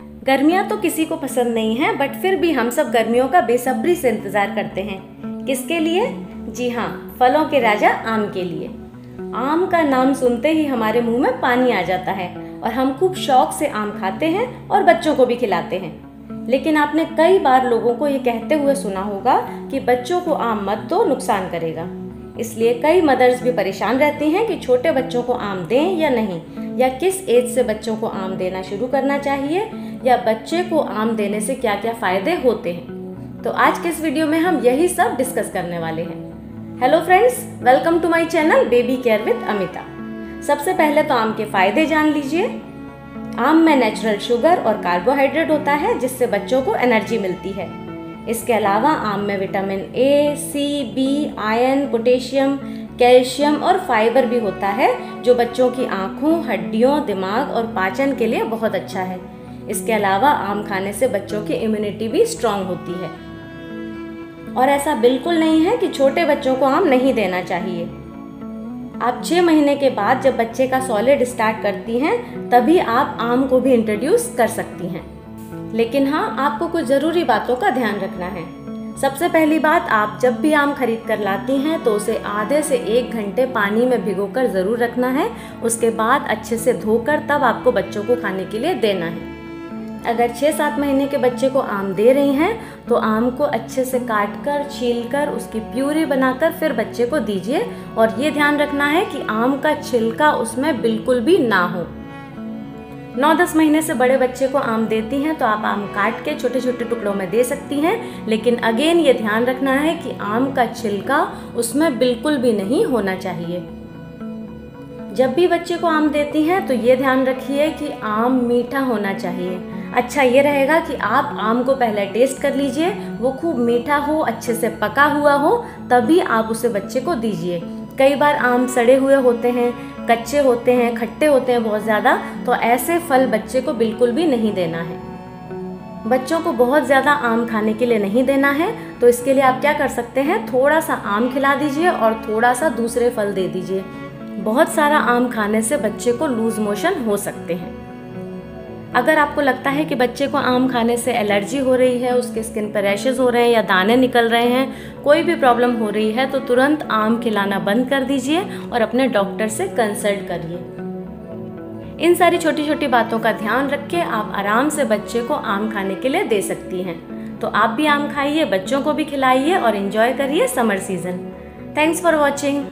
गर्मियाँ तो किसी को पसंद नहीं है बट फिर भी हम सब गर्मियों का बेसब्री से इंतज़ार करते हैं। किसके लिए? जी हाँ फलों के राजा आम के लिए। आम का नाम सुनते ही हमारे मुँह में पानी आ जाता है और हम खूब शौक से आम खाते हैं और बच्चों को भी खिलाते हैं। लेकिन आपने कई बार लोगों को ये कहते हुए सुना होगा कि बच्चों को आम मत दो, नुकसान करेगा। इसलिए कई मदर्स भी परेशान रहती हैं कि छोटे बच्चों को आम दें या नहीं। या किस एज से बच्चों को आम देना शुरू करना चाहिए, या बच्चे को आम देने से क्या क्या फ़ायदे होते हैं? तो आज के इस वीडियो में हम यही सब डिस्कस करने वाले हैं। Hello friends welcome to my channel baby care with Amita सबसे पहले तो आम के फ़ायदे जान लीजिए। आम में नेचुरल शुगर और कार्बोहाइड्रेट होता है, जिससे बच्चों को एनर्जी मिलती है। इसके अलावा आम में vitamin A C B iron potassium calcium और फाइबर भी होता है, जो बच्चों की आँखों, हड्डियों, दिमाग और पाचन के लिए बहुत अच्छा है। इसके अलावा आम खाने से बच्चों की इम्यूनिटी भी स्ट्रांग होती है। और ऐसा बिल्कुल नहीं है कि छोटे बच्चों को आम नहीं देना चाहिए। आप छः महीने के बाद जब बच्चे का सॉलिड स्टार्ट करती हैं, तभी आप आम को भी इंट्रोड्यूस कर सकती हैं। लेकिन हाँ आपको कुछ ज़रूरी बातों का ध्यान रखना है। सबसे पहली बात, आप जब भी आम खरीद कर लाती हैं तो उसे आधे से एक घंटे पानी में भिगोकर ज़रूर रखना है। उसके बाद अच्छे से धोकर तब आपको बच्चों को खाने के लिए देना है। अगर छः सात महीने के बच्चे को आम दे रही हैं तो आम को अच्छे से काट कर छील कर उसकी प्यूरी बनाकर फिर बच्चे को दीजिए। और ये ध्यान रखना है कि आम का छिलका उसमें बिल्कुल भी ना हो। नौ दस महीने से बड़े बच्चे को आम देती हैं तो आप आम काट के छोटे छोटे टुकड़ों में दे सकती हैं। लेकिन अगेन ये ध्यान रखना है कि आम का छिलका उसमें बिल्कुल भी नहीं होना चाहिए। जब भी बच्चे को आम देती हैं तो ये ध्यान रखिए कि आम मीठा होना चाहिए। अच्छा ये रहेगा कि आप आम को पहले टेस्ट कर लीजिए, वो खूब मीठा हो, अच्छे से पका हुआ हो, तभी आप उसे बच्चे को दीजिए। कई बार आम सड़े हुए होते हैं कच्चे होते हैं, खट्टे होते हैं बहुत ज़्यादा तो ऐसे फल बच्चे को बिल्कुल भी नहीं देना है। बच्चों को बहुत ज़्यादा आम खाने के लिए नहीं देना है तो इसके लिए आप क्या कर सकते हैं थोड़ा सा आम खिला दीजिए और थोड़ा सा दूसरे फल दे दीजिए। बहुत सारा आम खाने से बच्चे को लूज मोशन हो सकते हैं। अगर आपको लगता है कि बच्चे को आम खाने से एलर्जी हो रही है, उसके स्किन पर रैशेज हो रहे हैं या दाने निकल रहे हैं, कोई भी प्रॉब्लम हो रही है तो तुरंत आम खिलाना बंद कर दीजिए और अपने डॉक्टर से कंसल्ट करिए। इन सारी छोटी छोटी बातों का ध्यान रख के आप आराम से बच्चे को आम खाने के लिए दे सकती हैं। तो आप भी आम खाइए, बच्चों को भी खिलाइए और इन्जॉय करिए summer season thanks for watching